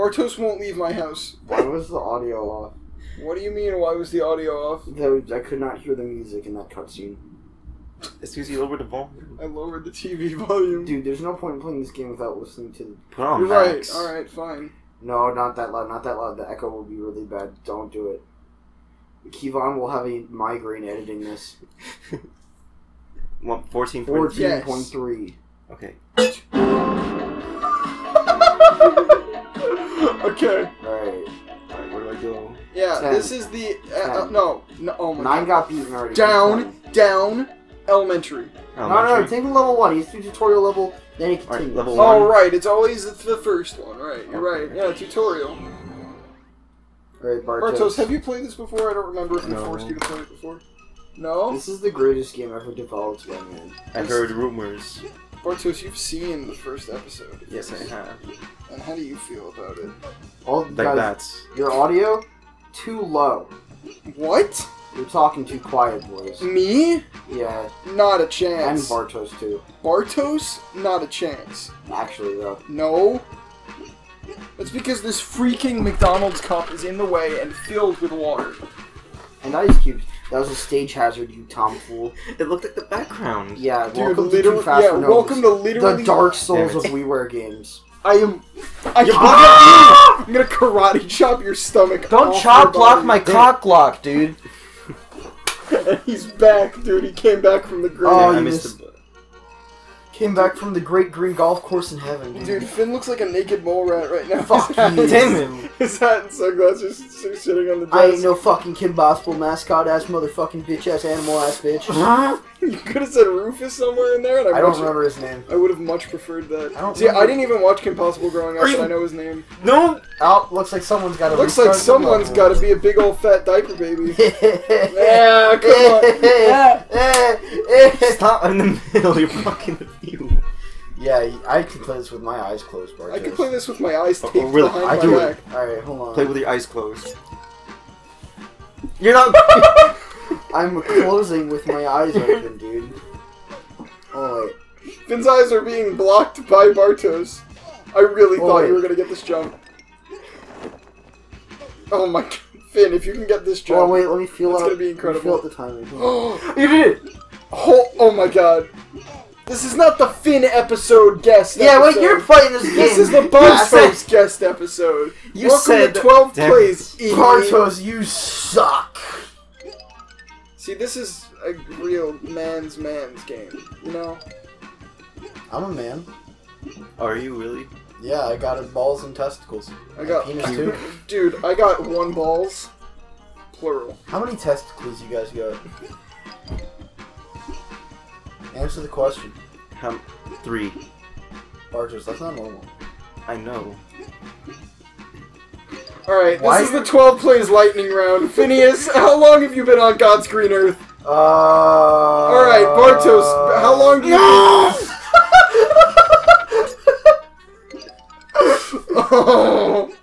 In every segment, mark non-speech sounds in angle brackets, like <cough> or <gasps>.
Bartosz won't leave my house. Why was the audio off? What do you mean? Why was the audio off? There, I could not hear the music in that cutscene. It's because you lowered the volume. I lowered the TV volume. Dude, there's no point in playing this game without listening to the. Put on You're max. right. All right, fine. No, not that loud. Not that loud. The echo will be really bad. Don't do it. Kevon will have a migraine editing this. <laughs> What, 14 point? Fourteen point three. Okay. <laughs> okay. Alright. Alright, where do I go? Yeah, Ten. this is the uh, uh, no, no. Oh my Nine god. got beaten already. Down, down, elementary. No, no, no. Elementary. Take level one. He's through tutorial level. Then he Alright, continues. level one. Oh right, it's always the, the first one. Right, you're right. Yeah, tutorial. Alright, Bartosz. Bartosz, have you played this before? I don't remember if we No. forced you to play it before. No, This is the greatest game ever developed by man. I heard rumors. Bartosz, you've seen the first episode. Yes, I have. And how do you feel about it? All Like guys, that. your audio too low. What? You're talking too quiet, boys. Me? Yeah, Not a chance. and chance. Bartosz too. Bartosz? Not a chance. Actually, though. No. That's because this freaking McDonald's cup is in the way and filled with water. And Ice Cubes. That was a stage hazard, you tomfool. It looked like the background. Yeah, Dude, welcome to literally, Too Fast yeah, for Novas. welcome to literally. the Dark Souls of it. WiiWare games. I am. I You can't. <laughs> I'm gonna karate chop your stomach. Don't off chop your block body. my cock block, dude. And <laughs> he's back, dude. He came back from the oh, grave. Oh, I missed missed- the. Came back from the great green golf course in heaven, dude. Dude, Finn looks like a naked mole rat right now. Fuck <laughs> you. Damn it. His hat and sunglasses are sitting on the desk. I ain't no fucking Kim Possible mascot ass motherfucking bitch ass animal ass bitch. <laughs> You could have said Rufus somewhere in there, and I, I don't remember his name. I would have much preferred that. I don't See, I didn't even watch Kim Possible growing up, Are but you- I know his name. No! Oh, looks like someone's got a. Looks like someone's got to be a big old fat diaper baby. <laughs> yeah, yeah, come on. <laughs> Yeah. Stop in the middle, you're blocking the view. Yeah, I can play this with my eyes closed, Bartosz. I can play this with my eyes Oh, taped really? behind I my do back. it. Alright, hold on. Play with your eyes closed. You're not. <laughs> I'm closing with my eyes open, dude. Oh wait. Finn's eyes are being blocked by Bartosz. I really Oh, thought wait. you were gonna get this jump. Oh my god. <laughs> Finn, if you can get this jump. Oh wait, let me feel That's out. gonna be incredible. Feel out the timing. oh, <gasps> You did it! Oh, oh my god. This is not the Finn episode guest yeah, wait, you're playing this game. This is the <laughs> Yeah, Bartosz guest episode. You Welcome said- to 12 Damn Plays, idiot. Bartosz, you suck. See, this is a real man's man's game, you know? I'm a man. Are you really? Yeah, I got balls and testicles. I got penis too. <laughs> Dude, I got one balls. Plural. How many testicles you guys got? Answer the question. How? Three. Bartosz, that's not normal. I know. Alright, this Why- is the 12 plays lightning round. Phineas, how long have you been on God's green earth? Uh. Alright, Bartosz, how long do you No! <laughs> oh.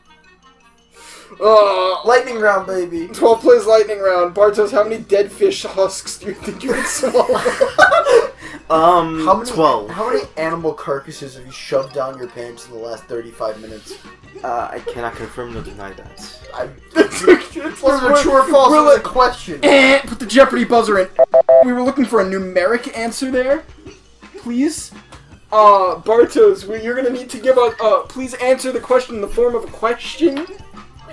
Oh. Lightning round, baby. 12 plays lightning round. Bartosz, how many dead fish husks do you think you can swallow? <laughs> Um, How many? twelve. How many animal carcasses have you shoved down your pants in the last thirty-five minutes? Uh, I cannot confirm nor deny that. I. <laughs> it's Was it true or false? we're a like- question. Eh, put the Jeopardy buzzer in. We were looking for a numeric answer there. Please? Uh, Bartosz, we, you're gonna need to give us, uh, please answer the question in the form of a question.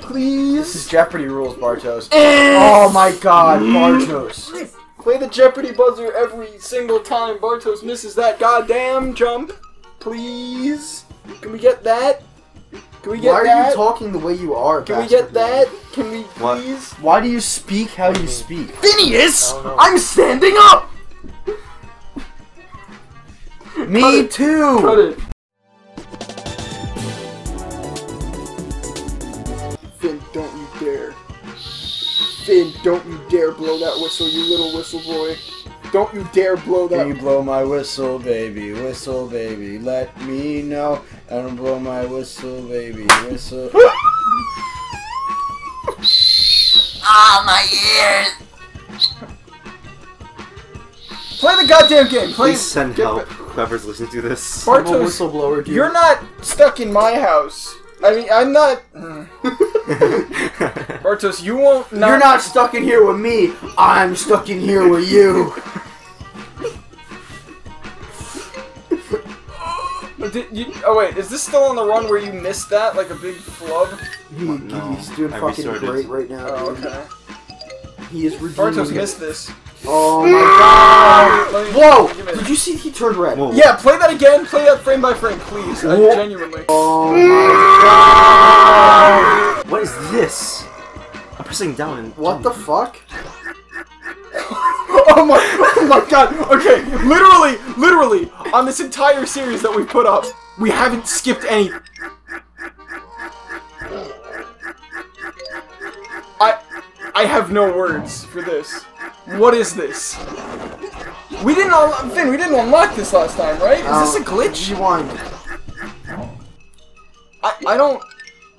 Please? This is Jeopardy rules, Bartosz. Eh. Oh my God, Bartosz. Play the Jeopardy buzzer every single time Bartosz misses that goddamn jump. Please? Can we get that? Can we get Why are that? you talking the way you are? Can we bastard get man? that? Can we What? please? Why do you speak how you speak? Phineas! I'm standing up! Me too! Cut it. Finn, don't you dare blow that whistle, you little whistle boy. Don't you dare blow that. Can you blow my whistle, baby? Whistle, baby. Let me know. I don't blow my whistle, baby. Whistle. Ah, my ears! Play the goddamn game. Play. Please send help. ba- Whoever's listening to this. Bart- I'm a whistleblower, dude. You're not stuck in my house. I mean, I'm not. Mm. <laughs> Bartosz, you won't. Not, You're not stuck in here with me. I'm stuck in here with you. <laughs> Did you, oh wait, is this still on the run where you missed that like a big flub? He, No, he's doing I fucking restarted. great right now. Oh, okay. He is redeeming. Bartosz missed this. Oh my god! Whoa! Did you see he turned red? Whoa. Yeah, play that again. Play that frame by frame, please. I, Whoa. genuinely. Oh my god! What is this? I'm pressing down and What the fuck? <laughs> oh my! Oh my god! Okay, literally, literally, on this entire series that we put up, we haven't skipped any. I, I have no words for this. What is this? We didn't unlock, Finn. We didn't unlock this last time, right? Is this a Um, glitch? Rewind. I, I don't.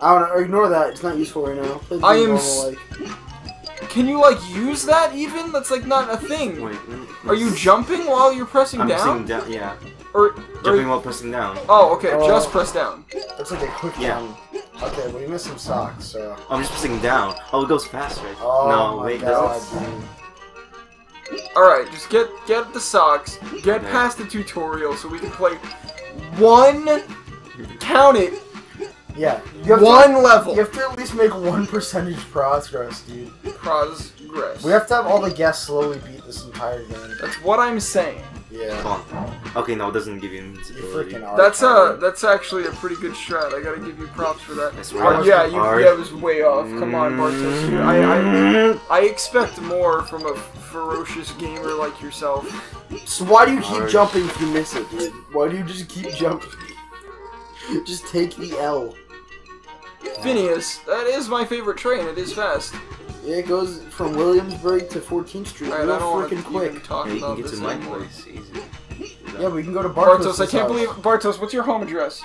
I don't know. Ignore that. It's not useful right now. Play I am normal, s- like. Can you like use that even? That's like not a thing. Wait, let Are you jumping while you're pressing I'm down? pressing down. Yeah, Or, jumping or while pressing down. oh, okay, Oh. just press down. That's like a quick Yeah. one. Okay, well you missed some socks, so. I'm just pressing down. Oh, it goes faster. Oh no, my wait, god, doesn't. Dude. All right, just get get the socks, get Okay. past the tutorial so we can play one. Count it. Yeah, you have One To, level. you have to at least make one percentage progress, dude. Progress. We have to have all the guests slowly beat this entire game. That's what I'm saying. Yeah. Come. Okay, no, it doesn't give you You invincibility. freaking. That's uh, Tyler. that's actually a pretty good strat. I gotta give you props for that. I swear. Uh, yeah, you, Hard. yeah, it was way off. Come on, Bartosz. I, Mm. I, I expect more from a ferocious gamer like yourself. So why do you keep Harsh. jumping if you miss it, dude? Why do you just keep jumping? <laughs> just take the L. Phineas, that is my favorite train. It is fast. Yeah, it goes from Williamsburg to 14th Street Alright, I real don't want to freaking quick. talk Yeah, you can get to my anymore. place easy. Yeah, we can go to Bartosz. Bartosz, I can't believe Bartosz. What's your home address?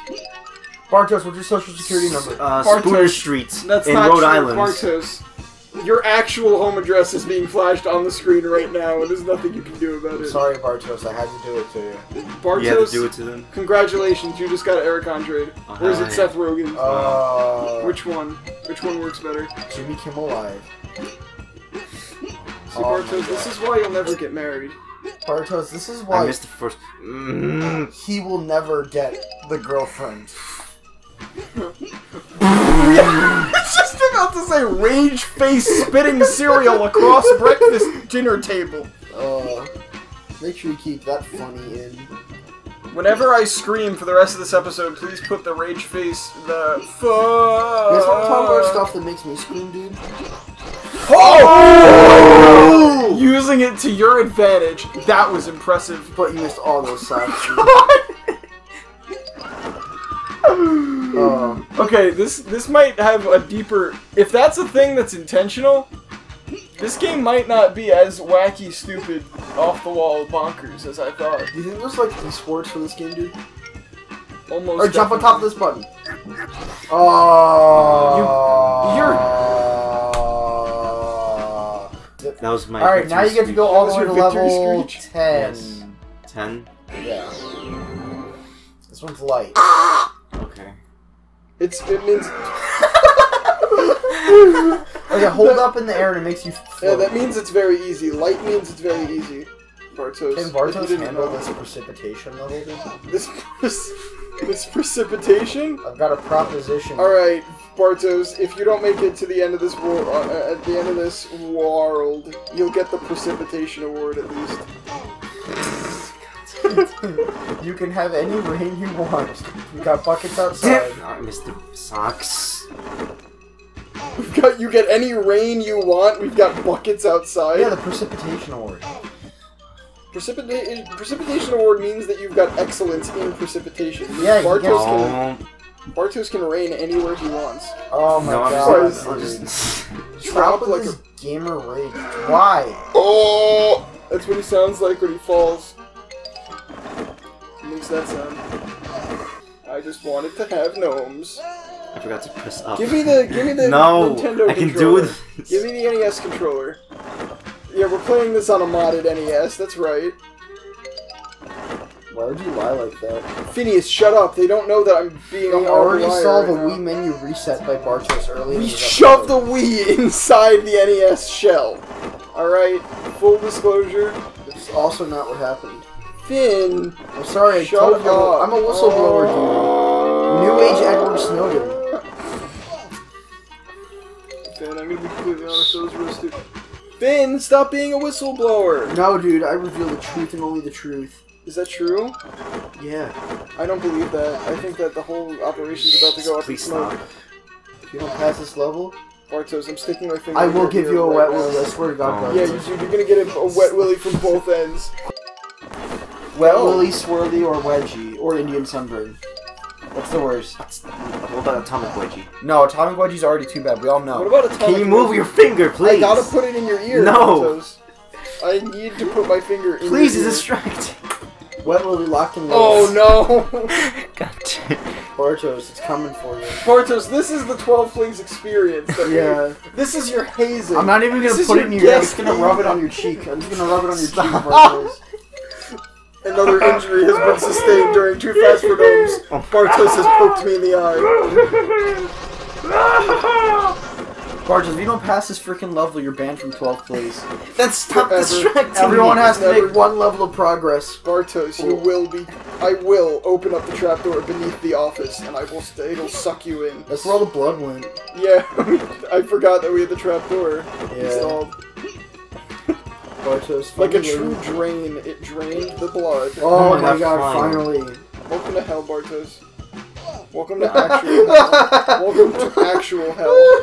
Bartosz, what's your social security number? Uh, Bartosz. Spooner Street That's in not Rhode true, Island. Bartosz. Your actual home address is being flashed on the screen right now, and there's nothing you can do about it. Sorry, Bartosz, I had to do it to you. Bartosz, You have to do it to them. congratulations, you just got Eric Andre. Or is it. Seth Rogen? Uh, Which one? Which one works better? Jimmy Kimmel Live. See, Oh Bartosz, this is why you'll never get married. Bartosz, this is why. I why missed the first. Mm. he will never get the girlfriend. <laughs> I was just about to say rage face spitting cereal across breakfast dinner table. Uh, make sure you keep that funny in. Whenever I scream for the rest of this episode, please put the rage face, the fuck. You guys want to talk about stuff that makes me scream, dude? Oh! <laughs> Using it to your advantage. That was impressive. But you missed all those dude. <laughs> Uh, okay, this this might have a deeper. If that's a thing that's intentional, this game might not be as wacky, stupid, off the wall, bonkers as I thought. do you think there's like esports for this game, dude? Almost. Or jump on top of this button. Oh. You- That was my. All right, now you get to go all the way to was your victory level screech? ten. Yes. Ten. Yeah. This one's light. <gasps> Okay. It's it means <laughs> <laughs> Okay, hold up in the air and it makes you. yeah. That means it's very easy. Light means it's very easy. Bartosz. Can if Bartosz didn't handle know. this precipitation level? This this, this precipitation. I've got a proposition. All right, Bartosz. If you don't make it to the end of this war, uh, at the end of this world, you'll get the precipitation award at least. <laughs> you can have any rain you want. We got buckets outside. Damn. I missed the socks. We've got you get any rain you want. We've got buckets outside. Yeah, the precipitation award. Precipita- precipitation award means that you've got excellence in precipitation. Yeah, Bartosz get- can Oh, Bartosz can rain anywhere he wants. Oh my no, I'm god. just, I'll just. <laughs> Drop like a gamer rage. Why? oh. That's what he sounds like when he falls. He makes that sound. I just wanted to have gnomes. I forgot to press up. Give me the give me the no, Nintendo I can controller. do it. Give me the NES controller. Yeah, we're playing this on a modded NES. That's right. Why would you lie like that? Phineas, shut up. They don't know that I'm being a We horrible already saw the. Wii menu reset by Bartosz earlier. We shoved the. Wii <laughs> inside the NES shell. Alright, full disclosure. It's also not what happened. Finn, I'm sorry, I shut told you. I'm a whistleblower, dude. New Age Edward Snowden. <laughs> Finn, I'm gonna be completely honest, was real stupid. Finn, stop being a whistleblower! No, dude, I reveal the truth and only the truth. Is that true? Yeah. I don't believe that. I think that the whole operation's about to go up in Please smoke. stop. If you don't pass this level, Bartosz, I'm sticking my finger I will give you a wet now. willy. I swear to God, Oh. Yeah, Bartosz. you, you're gonna get a, a wet willy from both ends. Wet Oh. willy, swirly, or wedgie, or Indian sunburn. What's the worst? What about atomic wedgie? No, atomic wedgie's already too bad. We all know. What about atomic Can you move wedgie? your finger, please? I gotta put it in your ear. No. Bartosz. I need to put my finger in Please, your it's ear. distracting. Wet willy locked in Oh no! God damn. Bartosz, it's coming for you. Bartosz, this is the 12 Flings experience. That we- Yeah. This is your hazing. I'm not even gonna is put it in your ear. I'm just gonna rub it on your cheek. I'm just gonna rub it on your cheek, Stop. Another injury has been sustained during Too Fast for Gnomes. Bartosz has poked me in the eye. Bartosz, if you don't pass this freaking level, you're banned from 12 plays. Then stop distracting Everyone has to Never- make one level of progress. Bartosz, you will be. I will open up the trapdoor beneath the office, and I will. It'll suck you in. That's where all the blood went. Yeah, <laughs> I forgot that we had the trapdoor Yeah. installed. Bartosz, Like a true drain, it drained the blood. Oh, Oh my my god, God, finally. Welcome to hell, Bartosz. Welcome to <laughs> actual hell. Welcome to actual hell.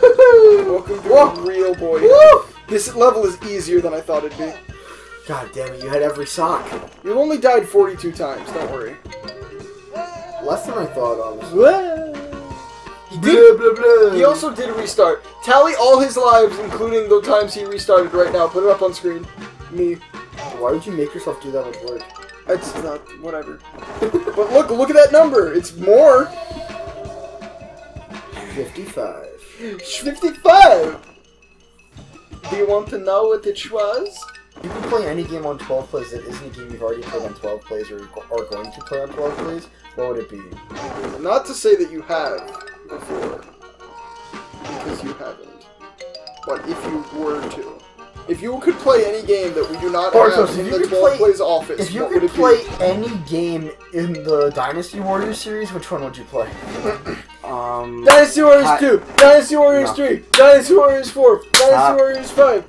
Welcome to Whoa. real boy. Woo! This level is easier than I thought it'd be. God damn it, you had every sock. You've only died 42 times, don't worry. Less than I thought, honestly. He did. He also did restart. Tally all his lives, including the times he restarted right now. Put it up on screen. Me. Why would you make yourself do that with work? It's not whatever. <laughs> but look, look at that number. It's more. 55. 55. Do you want to know what it was? You can play any game on 12 plays that isn't a game you've already played on 12 plays or are going to play on 12 plays. What would it be? Not to say that you have before, because you haven't. But if you were to, if you could play any game that we do not Bartosz, have if in you the could 12 play- plays office, If you what would could play be? any game in the Dynasty Warriors series, which one would you play? <clears throat> Um. Dynasty Warriors Hi- 2, Dynasty Warriors No. 3, Dynasty Warriors 4, Dynasty Stop. Warriors 5,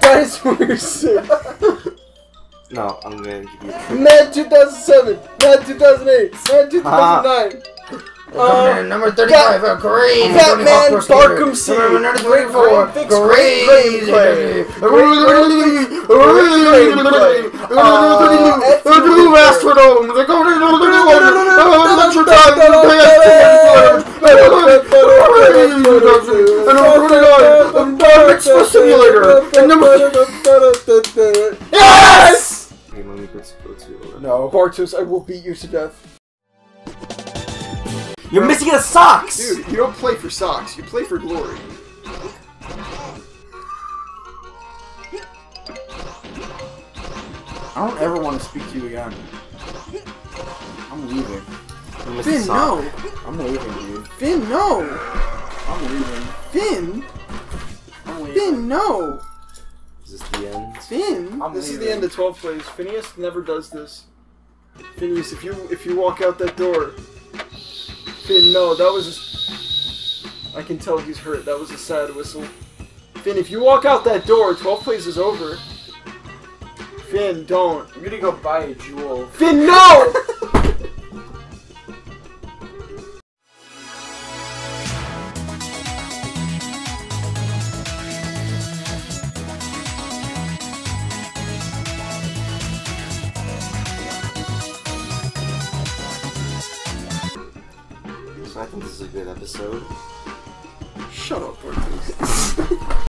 Dynasty Warriors 6, <laughs> No, I'm gonna give you. Mad 2007, Mad 2008, Mad 2009, uh, number 35, a crazy Batman Arkham City, great great fix, great great play, Yes! Okay, let me go to, go to uh, No. Bartosz, I will beat you to death. You're missing a socks! Dude, you don't play for socks, you play for glory. I don't ever want to speak to you again. I'm leaving. You're Finn, socks. no! I'm leaving, dude. Finn, no! I'm leaving. Finn! I'm leaving. Finn, no! Is this the end? Finn! I'm this is the end of 12 plays. Phineas never does this. Phineas, if you if you walk out that door... Finn, no, that was a... I can tell he's hurt. That was a sad whistle. Finn, if you walk out that door, 12 plays is over. Finn, don't. I'm gonna go buy a jewel. Finn, no! <laughs>